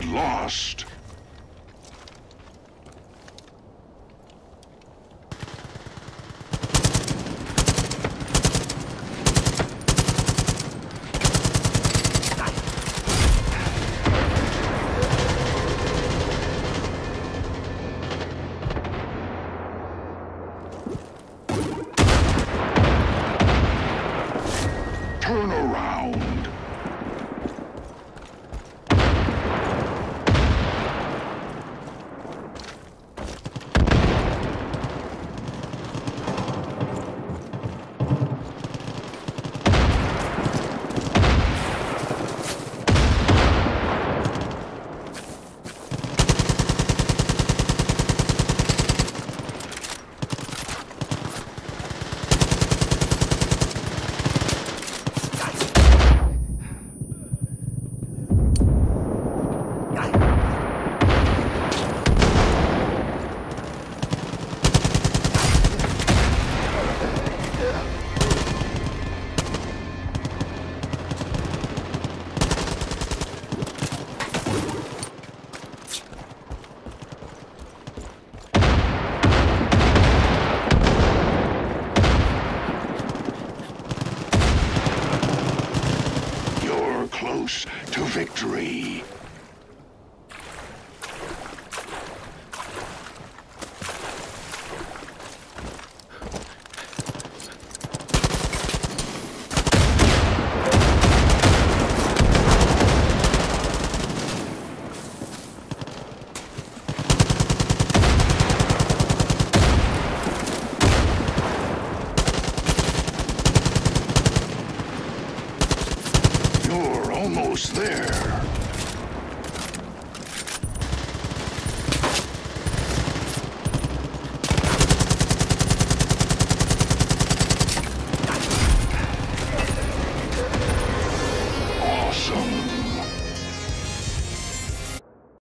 lost. Turn around. To almost there.